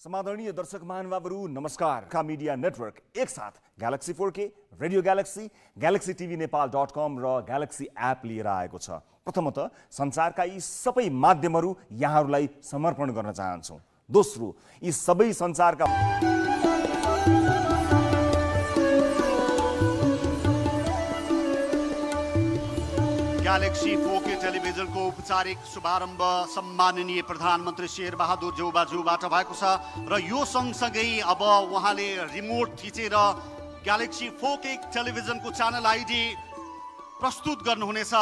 समादरणीय दर्शक महानुभावहरू नमस्कार। का मिडिया नेटवर्क एकसाथ Galaxy four K radio Galaxy Galaxy TV Nepal dot com र ग्यालेक्सी एप लिएर आएको छ। प्रथमत संसारका यी सबै माध्यमहरू यहाँहरूलाई समर्पण गर्न चाहन्छौँ। दोस्रो यी सबै संसारका ग्यालेक्सी फोके टेलिभिजनको औपचारिक शुभारम्भ सम्माननीय प्रधानमन्त्री शेरबहादुर जोबाजुबाट भएको छ। र यो सँगसँगै अब उहाँले रिमोट थिचेर ग्यालेक्सी फोके टेलिभिजनको च्यानल आइडी प्रस्तुत गर्नुहुनेछ।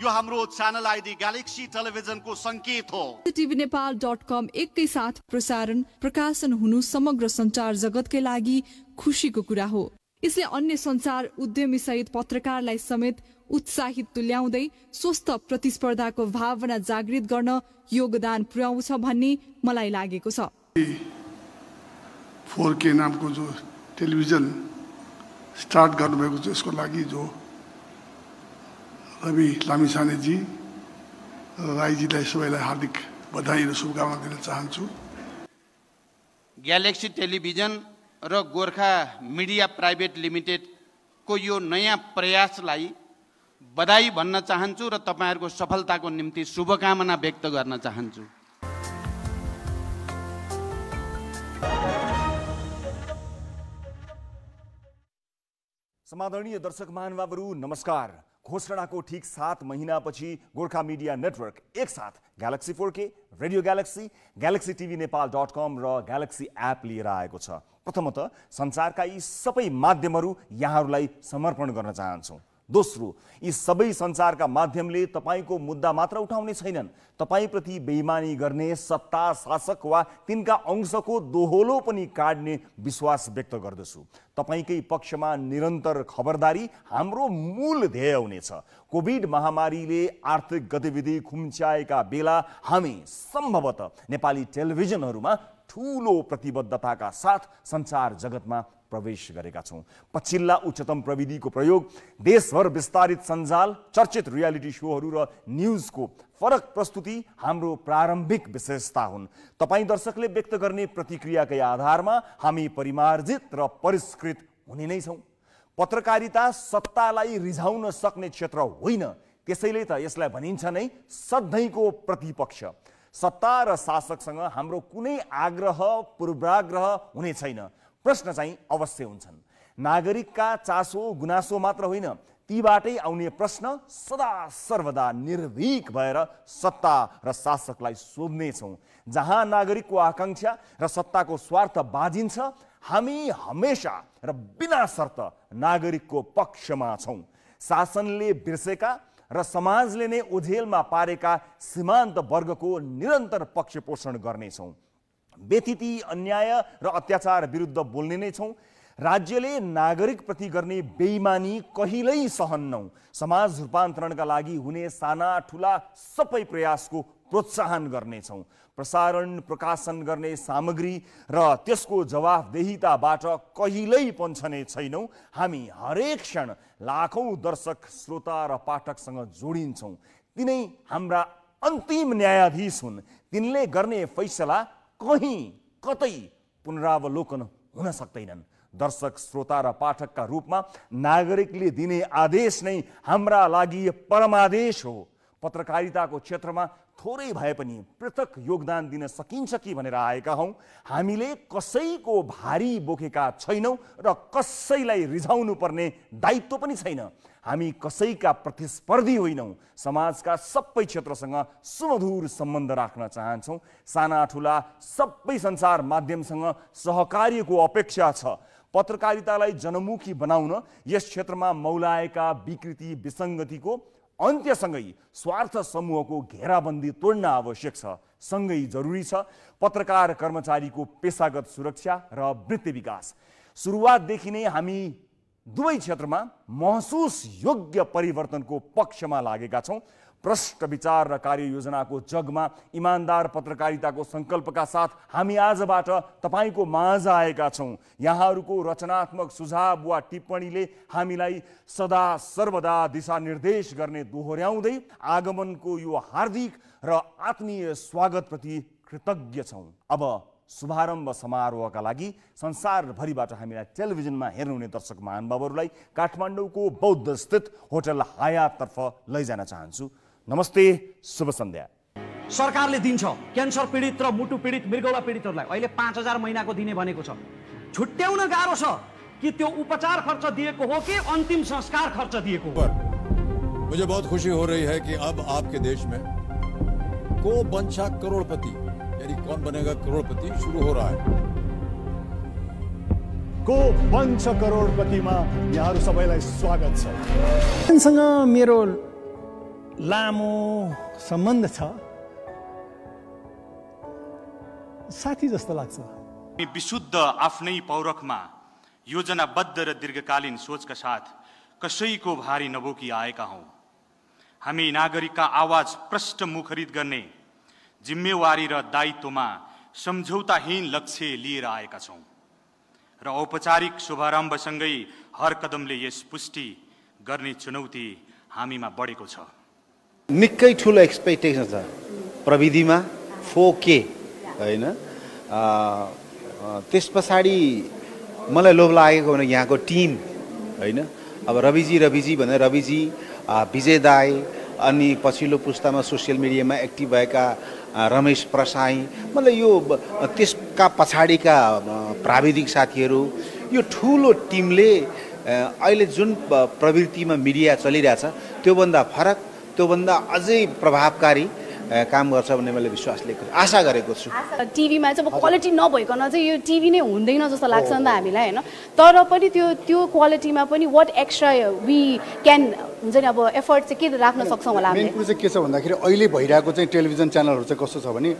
यो हाम्रो च्यानल आइडी ग्यालेक्सी टेलिभिजनको सङ्केत हो। टिभी नेपाल डट कम एकैसाथ प्रसारण प्रकाशन हुनु समग्र सञ्चार जगतकै लागि खुसीको कुरा हो। यसले अन्य सञ्चार उद्यमी सहित पत्रकारलाई समेत उत्साहित तुल्याउँदै स्वस्थ प्रतिस्पर्धाको भावना जागृत गर्न योगदान पुर्याउँछ भन्ने मलाई लागेको छ। फोर के नामको जो टेलिभिजन स्टार्ट गर्नुभएको छ यसको लागि जो रवि लामिछानेजी र राईजीलाई सबैलाई हार्दिक बधाई र शुभकामना दिन चाहन्छु। ग्यालेक्सी टेलिभिजन र गोर्खा मिडिया प्राइभेट लिमिटेडको यो नयाँ प्रयासलाई बधाई भन्न चाहन्छु र तपाईँहरूको सफलताको निम्ति शुभकामना व्यक्त गर्न चाहन्छु। समादरणीय दर्शक महानुभावहरू नमस्कार। घोषणाको ठिक सात महिनापछि गोर्खा मिडिया नेटवर्क एकसाथ Galaxy four K radio Galaxy Galaxy TV Nepal dot com र ग्यालेक्सी एप लिएर आएको छ। प्रथमत संसारका यी सबै माध्यमहरू यहाँहरूलाई समर्पण गर्न चाहन्छौँ। दोस्रो यी सबै संसारका माध्यमले तपाईँको मुद्दा मात्र उठाउने छैनन्। तपाईँप्रति बेइमानी गर्ने सत्ता शासक वा तिनका अंशको दोहोलो पनि काट्ने विश्वास व्यक्त गर्दछु। तपाईँकै पक्षमा निरन्तर खबरदारी हाम्रो मूल ध्येय हुनेछ। कोभिड महामारीले आर्थिक गतिविधि खुम्च्याएका बेला हामी सम्भवतः नेपाली टेलिभिजनहरूमा ठुलो प्रतिबद्धताका साथ सञ्चार जगतमा प्रवेश गरेका छौँ। पछिल्ला उच्चतम प्रविधिको प्रयोग देशभर विस्तारित सञ्जाल चर्चित रियालिटी सोहरू र न्युजको फरक प्रस्तुति हाम्रो प्रारम्भिक विशेषता हुन्। तपाईँ दर्शकले व्यक्त गर्ने प्रतिक्रियाकै आधारमा हामी परिमार्जित र परिष्कृत हुने नै छौँ। पत्रकारिता सत्तालाई रिझाउन सक्ने क्षेत्र होइन। त्यसैले त यसलाई भनिन्छ नै सधैँको प्रतिपक्ष। सत्ता र शासकसँग हाम्रो कुनै आग्रह पूर्वाग्रह हुने छैन। प्रश्न चाहिँ अवश्य हुन्छन्। नागरिकका चासो गुनासो मात्र होइन तीबाटै आउने प्रश्न सदा सर्वदा निर्भीक भएर सत्ता र शासकलाई सोध्नेछौँ। जहाँ नागरिकको आकाङ्क्षा र सत्ताको स्वार्थ बाजिन्छ हामी हमेसा र बिना शर्त नागरिकको पक्षमा छौँ। शासनले बिर्सेका र समाजले नै ओझेलमा पारेका सीमान्त वर्गको निरन्तर पक्ष पोषण गर्नेछौँ। व्यथिति अन्याय र अत्याचार विरुद्ध बोल्ने नै छौँ। राज्यले नागरिकप्रति गर्ने बेइमानी कहिल्यै सहन्नौ समाज रूपान्तरणका लागि हुने साना ठुला सबै प्रयासको प्रोत्साहन गर्नेछौँ। प्रसारण प्रकाशन गर्ने सामग्री र त्यसको जवाफदेहिताबाट कहिल्यै पन्छने छैनौँ। हामी हरेक क्षण लाखौँ दर्शक श्रोता र पाठकसँग जोडिन्छौँ। तिनै हाम्रा अन्तिम न्यायाधीश हुन्। तिनले गर्ने फैसला कहीँ कतै पुनरावलोकन हुन सक्दैनन्। दर्शक श्रोता र पाठकका रूपमा नागरिकले दिने आदेश नै हाम्रा लागि परमादेश हो। पत्रकारिताको क्षेत्रमा थोरै भए पनि पृथक योगदान दिन सकिन्छ कि भनेर आएका हौँ। हामीले कसैको भारी बोकेका छैनौँ र कसैलाई रिझाउनु पर्ने दायित्व पनि छैन। हामी कसैका प्रतिस्पर्धी होइनौँ। समाजका सबै क्षेत्रसँग सुमधुर सम्बन्ध राख्न चाहन्छौँ। साना ठुला सबै संसार माध्यमसँग सहकार्यको अपेक्षा छ। पत्रकारितालाई जनमुखी बनाउन यस क्षेत्रमा मौलाएका विकृति विसङ्गतिको अन्त्यसँगै स्वार्थ समूहको घेराबन्दी तोड्न आवश्यक छ। सँगै जरुरी छ पत्रकार कर्मचारीको पेसागत सुरक्षा र वृत्ति विकास। सुरुवातदेखि नै हामी दुवै क्षेत्रमा महसुस योग्य परिवर्तनको पक्षमा लागेका छौँ। प्रष्ट विचार र कार्ययोजनाको जगमा इमान्दार पत्रकारिताको सङ्कल्पका साथ हामी आजबाट तपाईँको माझ आएका छौँ। यहाँहरूको रचनात्मक सुझाव वा टिप्पणीले हामीलाई सदा सर्वदा दिशानिर्देश गर्ने दोहोऱ्याउँदै आगमनको यो हार्दिक र आत्मीय स्वागतप्रति कृतज्ञ छौँ। अब शुभारम्भ समारोहका लागि संसारभरिबाट हामीलाई टेलिभिजनमा हेर्नुहुने दर्शक महानुभावहरूलाई काठमाडौँको बौद्ध स्थित होटल हयाततर्फ लैजान चाहन्छु। नमस्ते शुभ सन्ध्या। सरकारले दिन्छ क्यान्सर पीडित र मुटु पीडित मृगौला पीडितहरूलाई। अहिले पाँच हजार महिनाको दिने भनेको छ। छुट्याउन गाह्रो छ कि त्यो उपचार खर्च दिएको हो कि अन्तिम संस्कार खर्च दिएको हो? मुझे बहुत खुशी हो रही है कि अब आपके देश में को बंशा करोड़पति यानी कौन बनेगा करोड़पति शुरू हो रहा है को पञ्च करोडपतिमा यहाँहरू सबैलाई स्वागत छ सँग मेरो लामो सम्बन्ध छ साथी जस्तो लाग्छ हामी विशुद्ध आफ्नै पौरखमा योजनाबद्ध र दीर्घकालीन सोचका साथ कसैको भारी नबोकी आएका हौँ हामी नागरिकका आवाज प्रष्ट मुखरित गर्ने जिम्मेवारी र दायित्वमा सम्झौताहीन लक्ष्य लिएर आएका छौँ। र औपचारिक शुभारम्भसँगै हर कदमले यस पुष्टि गर्ने चुनौती हामीमा बढेको छ। निकै ठुलो एक्सपेक्टेसन छ। प्रविधिमा फोर के होइन? त्यस पछाडि मलाई लोभ लागेको भने यहाँको टिम होइन? अब रविजी रविजी भनेर रविजी विजय दाई अनि पछिल्लो पुस्तामा सोसियल मिडियामा एक्टिभ भएका रमेश प्रसाई मतलब यो त्यसका पछाडिका प्राविधिक साथीहरू यो ठुलो टिमले अहिले जुन प्रवृत्तिमा मिडिया चलिरहेछ त्योभन्दा फरक त्योभन्दा अझै प्रभावकारी काम गर्छ भन्ने मैले विश्वास लिएको छु। आशा गरेको छु। टिभीमा चाहिँ अब क्वालिटी नभइकन चाहिँ यो टिभी नै हुँदैन जस्तो लाग्छ नि त हामीलाई होइन? तर पनि त्यो त्यो क्वालिटीमा पनि वाट एक्स्ट्रा वी क्यान हुन्छ नि अब एफर्ट चाहिँ के राख्न सक्छौँ होला मेन कुरो चाहिँ के छ भन्दाखेरि अहिले भइरहेको चाहिँ टेलिभिजन च्यानलहरू चाहिँ कस्तो छ भने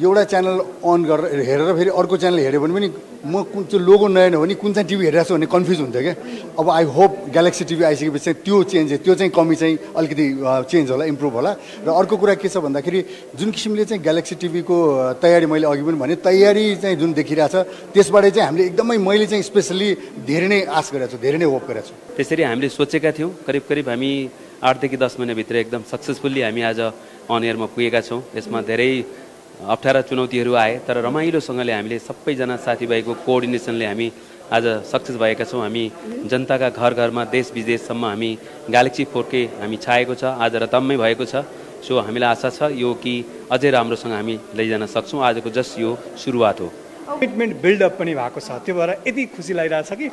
एउटा च्यानल अन गरेर हेरेर फेरि अर्को च्यानल हेऱ्यो भने पनि म कुन त्यो लोगो नयाँ हो भने कुन चाहिँ टिभी हेरिरहेको छु भन्ने कन्फ्युज हुन्थ्यो क्या। अब आई होप ग्यालेक्सी टिभी आइसकेपछि चाहिँ त्यो चेन्ज त्यो चाहिँ कमी चाहिँ अलिकति चेन्ज होला इम्प्रुभ होला। र अर्को कुरा के छ भन्दाखेरि जुन किसिमले चाहिँ ग्यालेक्सी टिभीको तयारी मैले अघि पनि भने तयारी चाहिँ जुन देखिरहेछ त्यसबाट चाहिँ हामीले एकदमै मैले चाहिँ स्पेसली धेरै नै आश गरेको छु धेरै नै होप गरेको छु। त्यसरी हामीले सोचेका थियौँ करिब करिब हामी आठदेखि दस महिनाभित्र एकदम सक्सेसफुल्ली हामी आज अन एयरमा पुगेका छौँ। यसमा धेरै अप्ठ्यारा चुनौतीहरू आए तर रमाइलोसँगले हामीले सबैजना साथीभाइको कोअर्डिनेसनले हामी आज सक्सेस भएका छौँ। हामी जनताका घर घरमा देश विदेशसम्म हामी ग्यालेक्सी फोर हामी छाएको छ आज रतम्मै भएको छ। सो हामीलाई आशा छ यो कि अझै राम्रोसँग हामी लैजान सक्छौँ। आजको जस्ट यो सुरुवात हो। कमिटमेन्ट बिल्डअप पनि भएको छ। त्यो भएर यति खुसी लागिरहेको छ कि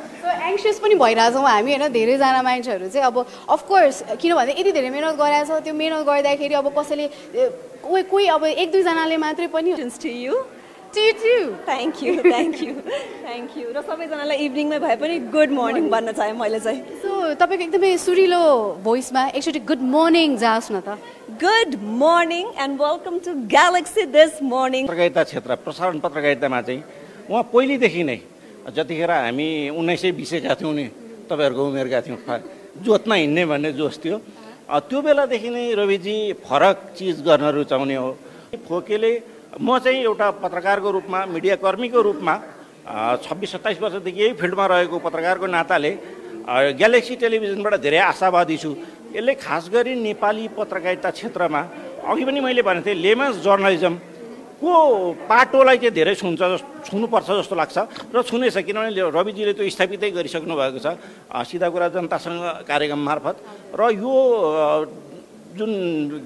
एङ्सियस पनि भइरहेछौँ हामी होइन? धेरैजना मान्छेहरू चाहिँ अब अफकोर्स किनभने यति धेरै मिहिनेत गरेको छ त्यो मिहिनेत गर्दाखेरि अब कसैले कोही कोही अब एक दुईजनाले मात्रै पनि to you. To you. Thank you, thank you, thank you. र सबैजनालाई इभिनिङमै भए पनि गुड मर्निङ भन्न चाहेँ मैले चाहिँ सो तपाईँको एकदमै सुरिलो भोइसमा एकचोटि गुड मर्निङ जाओस् न त good morning and welcome to Galaxy this morning पत्रकारिता क्षेत्र प्रसारण पत्रकारितामा चाहिँ उहाँ पहिलेदेखि नै जतिखेर हामी उन्नाइस सय बिसैका थियौँ नि तपाईँहरूको उमेरका थियौँ जोत्न हिँड्ने भन्ने जोस थियो त्यो बेलादेखि नै रविजी फरक चिज गर्न रुचाउने हो फोकेले म चाहिँ एउटा पत्रकारको रूपमा मिडियाकर्मीको रूपमा छब्बिस सत्ताइस वर्षदेखि यही फिल्डमा रहेको पत्रकारको नाताले ग्यालेक्सी टेलिभिजनबाट धेरै आशावादी छु। यसले खास गरी नेपाली पत्रकारिता क्षेत्रमा अघि पनि मैले भनेको थिएँ लेमन्स जर्नलिजम को पाटोलाई चाहिँ धेरै छुन्छ जस- छुनुपर्छ जस्तो लाग्छ र छुनेछ किनभने रविजीले त्यो स्थापितै गरिसक्नु भएको छ सिधा कुरा जनतासँग कार्यक्रम मार्फत। र यो जुन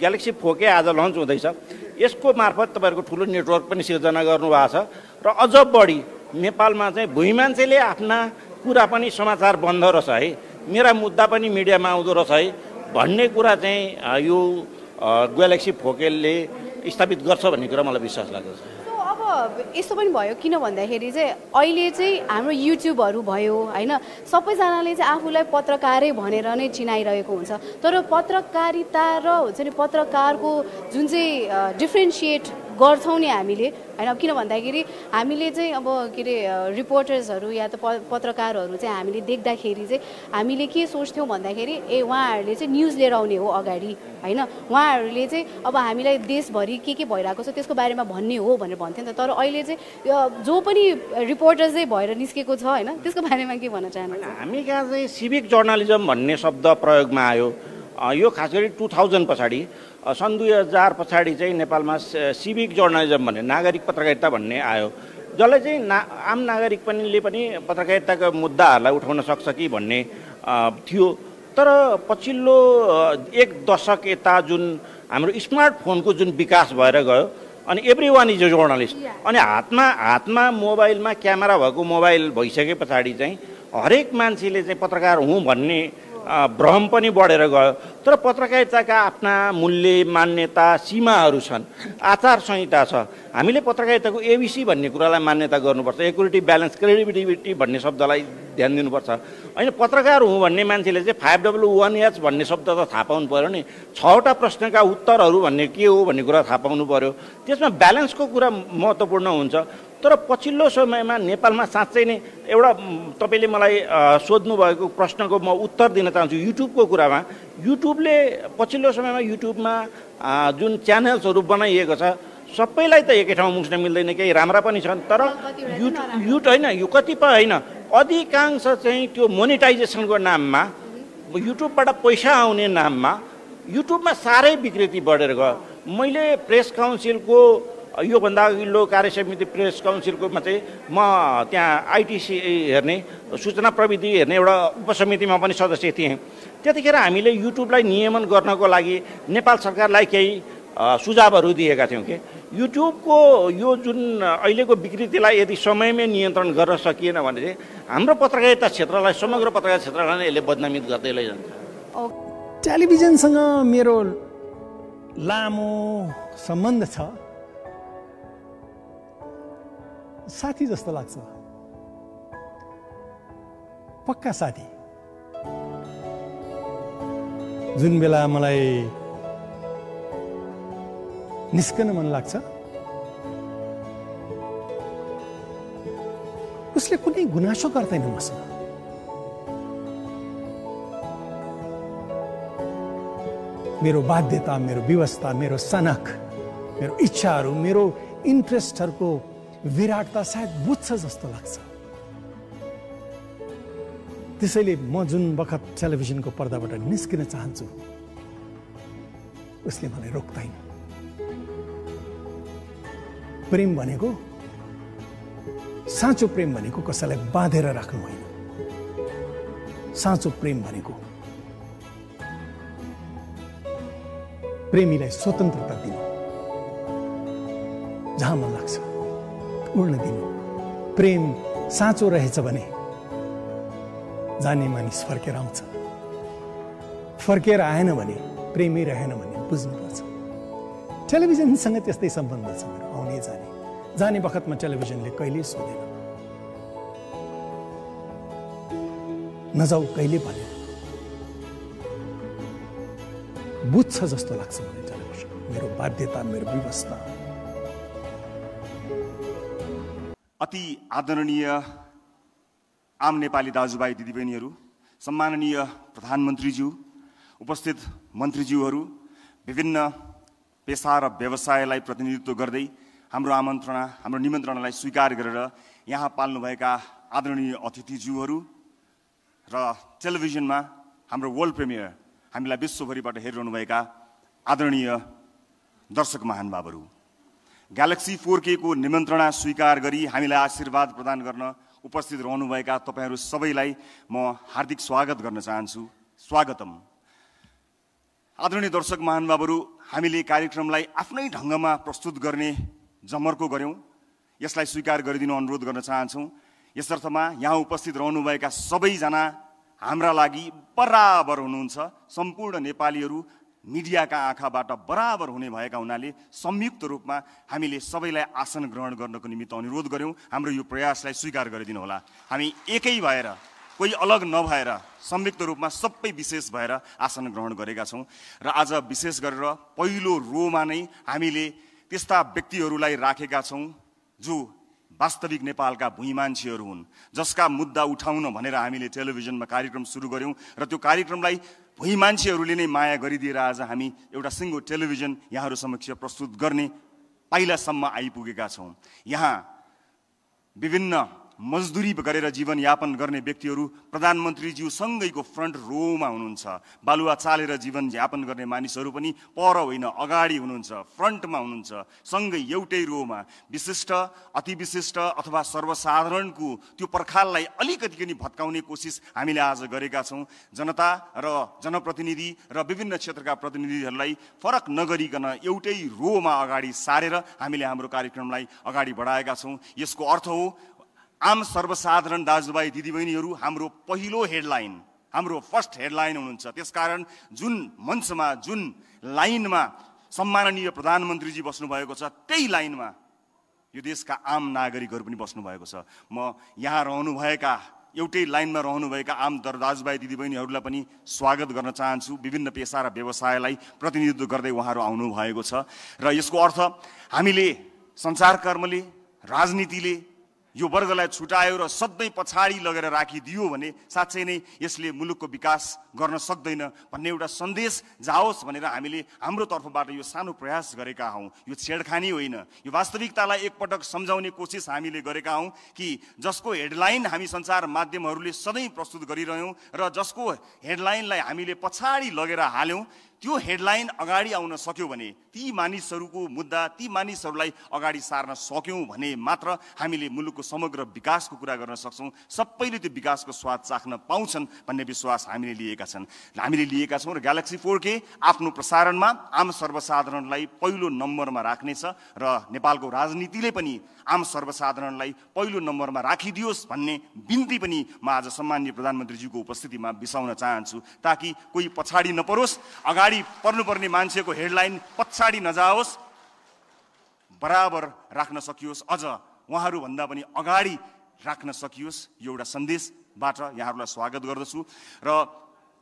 ग्यालेक्सी फोके आज लन्च हुँदैछ यसको मार्फत तपाईँहरूको ठुलो नेटवर्क पनि सिर्जना गर्नुभएको छ। र अझ बढी नेपालमा चाहिँ भुइँ मान्छेले आफ्ना कुरा पनि समाचार बन्द रहेछ है। मेरा मुद्दा पनि मिडियामा आउँदो रहेछ है। भन्ने कुरा चाहिँ यो ग्यालेक्सी फोकेलले स्थापित गर्छ भन्ने कुरा मलाई विश्वास लाग्दछ। यस्तो पनि भयो किन भन्दाखेरि चाहिँ अहिले चाहिँ हाम्रो युट्युबहरू भयो होइन? सबैजनाले चाहिँ आफूलाई पत्रकारै भनेर नै चिनाइरहेको हुन्छ। तर पत्रकारिता र हुन्छ नि पत्रकारको जुन चाहिँ डिफ्रेन्सिएट गर्छौँ नि हामीले। होइन किन भन्दाखेरि हामीले चाहिँ अब के अरे रिपोर्टर्सहरू या त पत्रकारहरू चाहिँ हामीले देख्दाखेरि चाहिँ हामीले के सोच्थ्यौँ भन्दाखेरि ए उहाँहरूले चाहिँ न्युज लिएर आउने हो अगाडि। होइन उहाँहरूले चाहिँ अब हामीलाई देशभरि के के भइरहेको छ त्यसको बारेमा भन्ने हो भनेर भन्थ्यो नि त। तर अहिले चाहिँ जो पनि रिपोर्टर चाहिँ भएर निस्केको छ होइन त्यसको बारेमा के भन्न चाहनुहुन्छ? हामी कहाँ चाहिँ सिभिक जर्नलिजम भन्ने शब्द प्रयोगमा आयो। यो खास गरी टु थाउजन्ड पछाडि। सन् दुई हजार पछाडि चाहिँ नेपालमा सिभिक जर्नलिजम भन्ने नागरिक पत्रकारिता भन्ने आयो। जसले चाहिँ ना आम नागरिक पनिले पनि पत्रकारिताका मुद्दाहरूलाई उठाउन सक्छ कि भन्ने थियो। तर पछिल्लो एक दशक यता जुन हाम्रो स्मार्टफोनको जुन विकास भएर गयो अनि every one is a journalist अनि हातमा हातमा मोबाइलमा क्यामेरा भएको मोबाइल भइसके पछाडि चाहिँ हरेक मान्छेले चाहिँ पत्रकार हुँ भन्ने भ्रम पनि बढेर गयो। तर पत्रकारिताका आफ्ना मूल्य मान्यता सीमाहरू छन्। आचार संहिता छ। हामीले पत्रकारिताको एबिसी भन्ने कुरालाई मान्यता गर्नुपर्छ। एकुरिटी ब्यालेन्स क्रेडिबिलिटी भन्ने शब्दलाई ध्यान दिनुपर्छ। होइन पत्रकार हुँ भन्ने मान्छेले चाहिँ फाइभ डब्लु वान एच भन्ने शब्द त थाहा पाउनु पऱ्यो नि। छवटा प्रश्नका उत्तरहरू भन्ने के हो भन्ने कुरा थाहा पाउनु पऱ्यो। त्यसमा ब्यालेन्सको कुरा महत्त्वपूर्ण हुन्छ। तर पछिल्लो समयमा नेपालमा साँच्चै नै एउटा तपाईँले मलाई सोध्नुभएको प्रश्नको म उत्तर दिन चाहन्छु। युट्युबको कुरामा युट्युबले पछिल्लो समयमा युट्युबमा जुन च्यानल्सहरू बनाइएको छ सबैलाई त एकै ठाउँमा मुस्न मिल्दैन केही राम्रा पनि छन् तर युट्युब युट होइन यो कतिपय होइन अधिकांश चाहिँ त्यो मोनिटाइजेसनको नाममा युट्युबबाट पैसा आउने नाममा युट्युबमा साह्रै विकृति बढेर गयो। मैले प्रेस काउन्सिलको योभन्दा अघिल्लो कार्य समिति प्रेस काउन्सिलकोमा चाहिँ म त्यहाँ आइटिसी हेर्ने सूचना प्रविधि हेर्ने एउटा उपसमितिमा पनि सदस्य थिएँ। त्यतिखेर हामीले युट्युबलाई नियमन गर्नको लागि नेपाल सरकारलाई केही सुझावहरू दिएका थियौँ कि। युट्युबको यो जुन अहिलेको विकृतिलाई यदि समयमै नियन्त्रण गर्न सकिएन भने चाहिँ हाम्रो पत्रकारिता क्षेत्रलाई समग्र पत्रकारिता क्षेत्रलाई नै यसले बदनामित गर्दै लैजान्छ। टेलिभिजनसँग मेरो लामो सम्बन्ध छ। साथी जस्तो लाग्छ। पक्का साथी। जुन बेला मलाई निस्कन मन लाग्छ उसले कुनै गुनासो गर्दैन मसँग। मेरो बाध्यता मेरो व्यवस्था मेरो सनक मेरो इच्छाहरू मेरो इन्ट्रेस्टहरूको विराटता सायद बुझ्छ जस्तो लाग्छ। त्यसैले म जुन बखत टेलिभिजनको पर्दाबाट निस्किन चाहन्छु उसले मलाई रोक्दैन। प्रेम भनेको साँचो प्रेम भनेको कसैलाई बाँधेर राख्नु होइन। साँचो प्रेम भनेको प्रेमीलाई स्वतन्त्रता दिनु जहाँ मन लाग्छ। उड्न दिनु। प्रेम साँचो रहेछ भने जाने मानिस फर्केर आउँछ। फर्केर आएन भने प्रेमै रहेन भने बुझ्नुपर्छ। टेलिभिजनसँग त्यस्तै सम्बन्ध छ मेरो आउने जाने। जाने बखतमा टेलिभिजनले कहिल्यै सोधेन। नजाऊ कहिले भन्यो। बुझ्छ जस्तो लाग्छ मलाई टेलिभिजन। मेरो बाध्यता मेरो व्यवस्था। अति आदरणीय आम नेपाली दाजुभाइ दिदीबहिनीहरू सम्माननीय प्रधानमन्त्रीज्यू उपस्थित मन्त्रीज्यूहरू विभिन्न पेसा र व्यवसायलाई प्रतिनिधित्व गर्दै हाम्रो आमन्त्रणा हाम्रो निमन्त्रणालाई स्वीकार गरेर यहाँ पाल्नुभएका आदरणीय अतिथिज्यूहरू र टेलिभिजनमा हाम्रो वर्ल्ड प्रिमियर हामीलाई विश्वभरिबाट हेरिरहनुभएका आदरणीय दर्शक महानुभावहरू। ग्यालेक्सी फोर के को निमन्त्रणा स्वीकार गरी हामीलाई आशीर्वाद प्रदान गर्न उपस्थित रहनुभएका तपाईँहरू सबैलाई म हार्दिक स्वागत गर्न चाहन्छु। स्वागतम। आदरणीय दर्शक महानुभावहरू हामीले कार्यक्रमलाई आफ्नै ढङ्गमा प्रस्तुत गर्ने जमर्को गऱ्यौँ। यसलाई स्वीकार गरिदिनु अनुरोध गर्न चाहन्छौँ। यसर्थमा यहाँ उपस्थित रहनुभएका सबैजना हाम्रा लागि बराबर हुनुहुन्छ। सम्पूर्ण नेपालीहरू मिडियाका आँखाबाट बराबर हुने भएका हुनाले संयुक्त रूपमा हामीले सबैलाई आसन ग्रहण गर्नको निमित्त अनुरोध गऱ्यौँ। हाम्रो यो प्रयासलाई स्वीकार गरिदिनु होला। हामी एकै भएर कोही अलग नभएर संयुक्त रूपमा सबै विशेष भएर आसन ग्रहण गरेका छौँ। र आज विशेष गरेर पहिलो रोमा नै हामीले त्यस्ता व्यक्तिहरूलाई राखेका छौँ जो वास्तविक नेपालका भुइँ मान्छेहरू हुन् जसका मुद्दा उठाउन भनेर हामीले टेलिभिजनमा कार्यक्रम सुरु गऱ्यौँ र त्यो कार्यक्रमलाई भुइँ मान्छेहरूले नै माया गरिदिएर आज हामी एउटा सिङ्गो टेलिभिजन यहाँहरू समक्ष प्रस्तुत गर्ने पाइलासम्म आइपुगेका छौँ। यहाँ विभिन्न मजदुरी गरेर जीवनयापन गर्ने व्यक्तिहरू प्रधानमन्त्रीज्यू सँगैको फ्रन्ट रोमा हुनुहुन्छ। बालुवा चालेर जीवनयापन गर्ने मानिसहरू पनि पर होइन अगाडि हुनुहुन्छ फ्रन्टमा हुनुहुन्छ। सँगै एउटै रोमा विशिष्ट अति विशिष्ट अथवा सर्वसाधारणको त्यो पर्खाललाई अलिकति पनि भत्काउने कोसिस हामीले आज गरेका छौँ। जनता र जनप्रतिनिधि र विभिन्न क्षेत्रका प्रतिनिधिहरूलाई फरक नगरिकन एउटै रोमा अगाडि सारेर हामीले हाम्रो कार्यक्रमलाई अगाडि बढाएका छौँ। यसको अर्थ हो आम सर्वसाधारण दाजुभाइ दिदीबहिनीहरू हाम्रो पहिलो हेडलाइन हाम्रो फर्स्ट हेडलाइन हुनुहुन्छ। त्यसकारण जुन मञ्चमा जुन लाइनमा सम्माननीय प्रधानमन्त्रीजी बस्नुभएको छ त्यही लाइनमा यो देशका आम नागरिकहरू पनि बस्नुभएको छ। म यहाँ रहनुभएका एउटै लाइनमा रहनुभएका आम दर दाजुभाइ दिदीबहिनीहरूलाई पनि स्वागत गर्न चाहन्छु। विभिन्न पेसा र व्यवसायलाई प्रतिनिधित्व गर्दै उहाँहरू आउनुभएको छ। र यसको अर्थ हामीले सञ्चारकर्मले राजनीतिले यो वर्गलाई छुटायो र सधैँ पछाडि लगेर राखिदियो भने साँच्चै नै यसले मुलुकको विकास गर्न सक्दैन भन्ने एउटा सन्देश जाओस् भनेर हामीले हाम्रो तर्फबाट यो सानो प्रयास गरेका हौँ। यो छेडखानी होइन। यो वास्तविकतालाई एकपटक सम्झाउने कोसिस हामीले गरेका हौँ कि जसको हेडलाइन हामी सञ्चार माध्यमहरूले सधैँ प्रस्तुत गरिरह्यौँ र जसको हेडलाइनलाई हामीले पछाडि लगेर हाल्यौँ त्यो हेडलाइन अगाडि आउन सक्यो भने ती मानिसहरूको मुद्दा ती मानिसहरूलाई अगाडि सार्न सक्यौँ भने मात्र हामीले मुलुकको समग्र विकासको कुरा गर्न सक्छौँ। सबैले त्यो विकासको स्वाद चाख्न पाउँछन् भन्ने विश्वास हामीले लिएका छन्। हामीले लिएका छौँ र ग्यालेक्सी फोर के आफ्नो प्रसारणमा आम सर्वसाधारणलाई पहिलो नम्बरमा राख्नेछ र नेपालको राजनीतिले पनि आम सर्वसाधारणलाई पहिलो नम्बरमा राखिदियोस् भन्ने बिन्ती पनि म आज सम्मान्य प्रधानमन्त्रीज्यूको उपस्थितिमा बिसाउन चाहन्छु ताकि कोही पछाडि नपरोस्। अगाडि पर्नुपर्ने मान्छेको हेडलाइन पछाडि नजाओस्। बराबर राख्न सकियोस्। अझ उहाँहरूभन्दा पनि अगाडि राख्न सकियोस्। यो एउटा सन्देशबाट यहाँहरूलाई स्वागत गर्दछु। र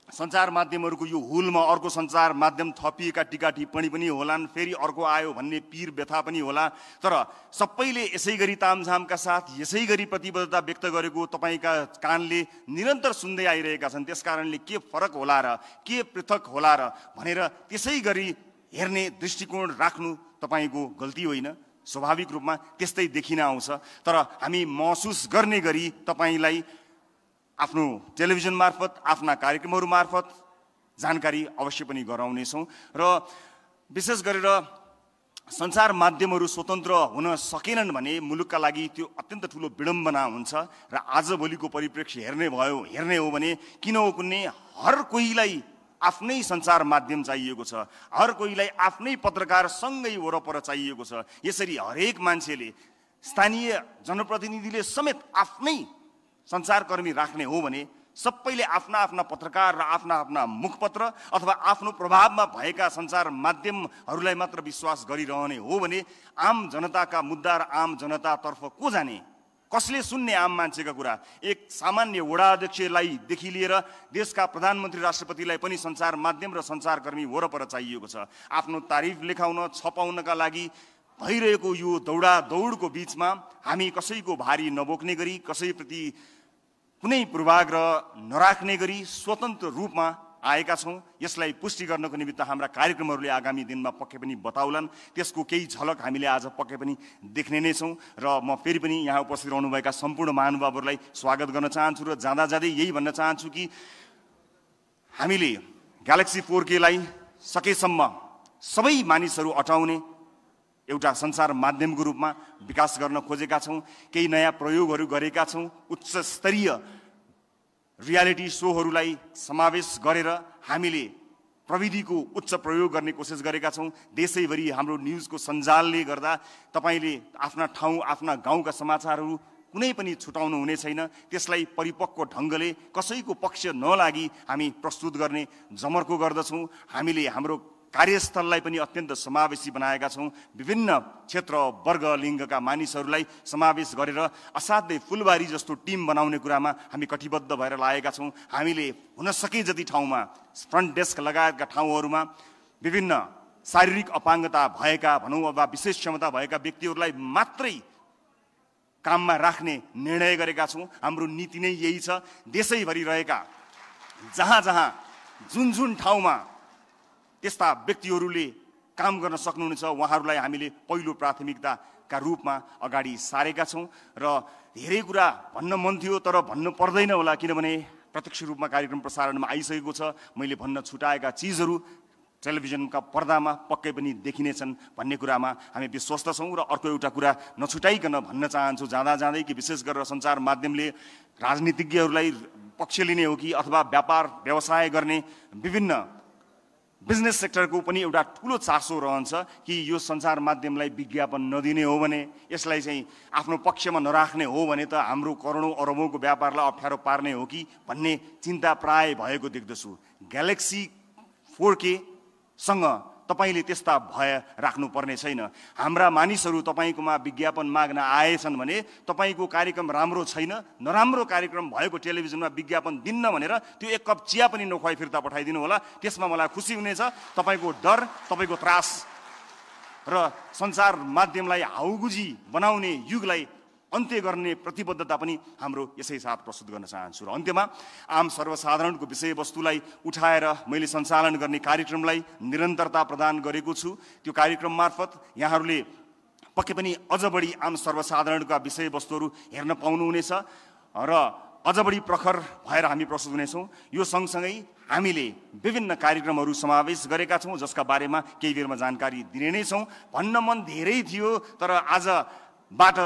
सञ्चार माध्यमहरूको यो हुलमा अर्को सञ्चार माध्यम थपिएका टिका टिप्पणी पनि होलान् फेरि अर्को आयो भन्ने पीर व्यथा पनि होला। तर सबैले यसै गरी तामझामका साथ यसै गरी प्रतिबद्धता व्यक्त गरेको तपाईँका कानले निरन्तर सुन्दै आइरहेका छन्। त्यस कारणले के फरक होला र के पृथक होला र भनेर त्यसै गरी हेर्ने दृष्टिकोण राख्नु तपाईँको गल्ती होइन। स्वाभाविक रूपमा त्यस्तै देखिन आउँछ। तर हामी महसुस गर्ने गरी तपाईँलाई आफ्नो टेलिभिजन मार्फत आफ्ना कार्यक्रमहरू मार्फत जानकारी अवश्य पनि गराउनेछौँ र विशेष गरेर सञ्चार माध्यमहरू स्वतन्त्र हुन सकेनन् भने मुलुकका लागि त्यो अत्यन्त ठुलो विडम्बना हुन्छ र आजभोलिको परिप्रेक्ष्य हेर्ने भयो हेर्ने हो भने किन हो कुनै हर कोहीलाई आफ्नै सञ्चार माध्यम चाहिएको छ। हर कोहीलाई आफ्नै पत्रकारसँगै वरपर चाहिएको छ। यसरी हरेक मान्छेले स्थानीय जनप्रतिनिधिले समेत आफ्नै सञ्चारकर्मी राख्ने हो भने सबैले आफ्ना आफ्ना पत्रकार र आफ्ना आफ्ना मुखपत्र अथवा आफ्नो प्रभावमा भएका सञ्चार माध्यमहरूलाई मात्र विश्वास गरिरहने हो भने आम जनताका मुद्दा र आम जनतातर्फ को जाने? कसले सुन्ने आम मान्छेका कुरा? एक सामान्य वडा अध्यक्षलाईदेखि लिएर देशका प्रधानमन्त्री राष्ट्रपतिलाई पनि सञ्चार माध्यम र सञ्चारकर्मी वरपर चाहिएको छ। आफ्नो तारिफ लेखाउन छपाउनका लागि भइरहेको यो दौडा दौडको बिचमा हामी कसैको भारी नबोक्ने गरी कसैप्रति कुनै पूर्वाग्रह नराख्ने गरी स्वतन्त्र रूपमा आएका छौँ। यसलाई पुष्टि गर्नको निमित्त हाम्रा कार्यक्रमहरूले आगामी दिनमा पक्कै पनि बताउलान्। त्यसको केही झलक हामीले आज पक्कै पनि देख्ने नै छौँ र म फेरि पनि यहाँ उपस्थित रहनुभएका सम्पूर्ण महानुभावहरूलाई स्वागत गर्न चाहन्छु र जाँदा जाँदै यही भन्न चाहन्छु कि हामीले ग्यालेक्सी फोर केलाई सकेसम्म सबै मानिसहरू अटाउने एउटा सञ्चार माध्यमको रूपमा विकास गर्न खोजेका छौँ केही नयाँ प्रयोगहरू गरेका छौँ उच्च स्तरीय रियालिटी सोहरूलाई समावेश गरेर हामीले प्रविधिको उच्च प्रयोग गर्ने कोसिस गरेका छौँ। देशैभरि हाम्रो न्युजको सञ्जालले गर्दा तपाईँले आफ्ना ठाउँ आफ्ना गाउँका समाचारहरू कुनै पनि छुटाउनु हुने छैन। त्यसलाई परिपक्व ढङ्गले कसैको पक्ष नलागी हामी प्रस्तुत गर्ने जमर्को गर्दछौँ। हामीले हाम्रो कार्यस्थललाई पनि अत्यन्त समावेशी बनाएका छौँ। विभिन्न क्षेत्र वर्ग लिङ्गका मानिसहरूलाई समावेश गरेर असाध्यै फुलबारी जस्तो टिम बनाउने कुरामा हामी कटिबद्ध भएर लागेका छौँ। हामीले हुन सके जति ठाउँमा फ्रन्ट डेस्क लगायतका ठाउँहरूमा विभिन्न शारीरिक अपाङ्गता भएका भनौँ वा विशेष क्षमता भएका व्यक्तिहरूलाई मात्रै काममा राख्ने निर्णय गरेका छौँ। हाम्रो नीति नै यही छ। देशैभरि रहेका जहाँ जहाँ जुन जुन ठाउँमा त्यस्ता व्यक्तिहरूले काम गर्न सक्नुहुनेछ उहाँहरूलाई हामीले पहिलो प्राथमिकताका रूपमा अगाडि सारेका छौँ र धेरै कुरा भन्न मन थियो तर भन्नु पर्दैन होला किनभने प्रत्यक्ष रूपमा कार्यक्रम प्रसारणमा आइसकेको छ। मैले भन्न छुटाएका चिजहरू टेलिभिजनका पर्दामा पक्कै पनि देखिनेछन् भन्ने कुरामा हामी विश्वस्त छौँ र अर्को एउटा कुरा नछुटाइकन भन्न चाहन्छु जाँदा जाँदै कि विशेष गरेर सञ्चार माध्यमले राजनीतिज्ञहरूलाई पक्ष लिने हो कि अथवा व्यापार व्यवसाय गर्ने विभिन्न बिजनेस सेक्टरको पनि एउटा ठुलो चासो रहन्छ कि यो सञ्चार माध्यमलाई विज्ञापन नदिने हो भने यसलाई चाहिँ आफ्नो पक्षमा नराख्ने हो भने त हाम्रो करोडौँ अरबौँको व्यापारलाई अप्ठ्यारो पार्ने हो कि भन्ने चिन्ता प्राय भएको देख्दछु। ग्यालेक्सी फोर सँग तपाईँले त्यस्ता भय राख्नुपर्ने छैन। हाम्रा मानिसहरू तपाईँकोमा विज्ञापन माग्न आएछन् भने तपाईँको कार्यक्रम राम्रो छैन नराम्रो कार्यक्रम भएको टेलिभिजनमा विज्ञापन दिन्न भनेर त्यो एक कप चिया पनि नखुवाई फिर्ता पठाइदिनु होला। त्यसमा मलाई खुसी हुनेछ तपाईँको डर तपाईँको त्रास र सञ्चार माध्यमलाई हाउगुजी बनाउने युगलाई अन्त्य गर्ने प्रतिबद्धता पनि हाम्रो यसै साथ प्रस्तुत गर्न चाहन्छु र अन्त्यमा आम सर्वसाधारणको विषयवस्तुलाई उठाएर मैले सञ्चालन गर्ने कार्यक्रमलाई निरन्तरता प्रदान गरेको छु। त्यो कार्यक्रम मार्फत यहाँहरूले पक्कै पनि अझ बढी आम सर्वसाधारणका विषयवस्तुहरू हेर्न पाउनुहुनेछ र अझ बढी प्रखर भएर हामी प्रस्तुत हुनेछौँ। यो सँगसँगै हामीले विभिन्न कार्यक्रमहरू समावेश गरेका छौँ जसका बारेमा केही बेरमा जानकारी दिने नै छौँ। भन्न मन धेरै थियो तर आजबाट